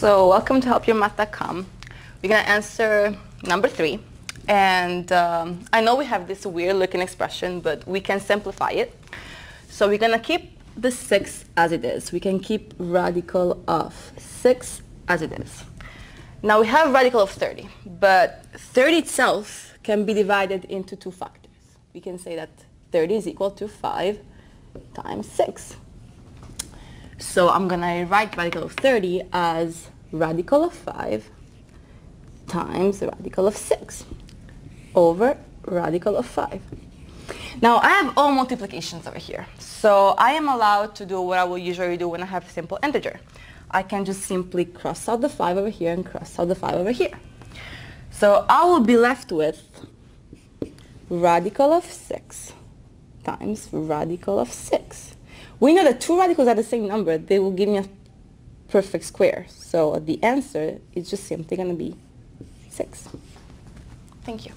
So welcome to helpyourmath.com. We're going to answer number three. And um, I know we have this weird looking expression, but we can simplify it. So we're going to keep the 6 as it is. We can keep radical of 6 as it is. Now we have radical of 30, but 30 itself can be divided into two factors. We can say that 30 is equal to 5 times 6. So I'm going to write radical of 30 as radical of 5 times radical of 6 over radical of 5. Now I have all multiplications over here. So I am allowed to do what I will usually do when I have a simple integer. I can just simply cross out the 5 over here and cross out the 5 over here. So I will be left with radical of 6 times radical of 6. We know that two radicals are the same number. They will give me a perfect square. So the answer is just simply going to be 6. Thank you.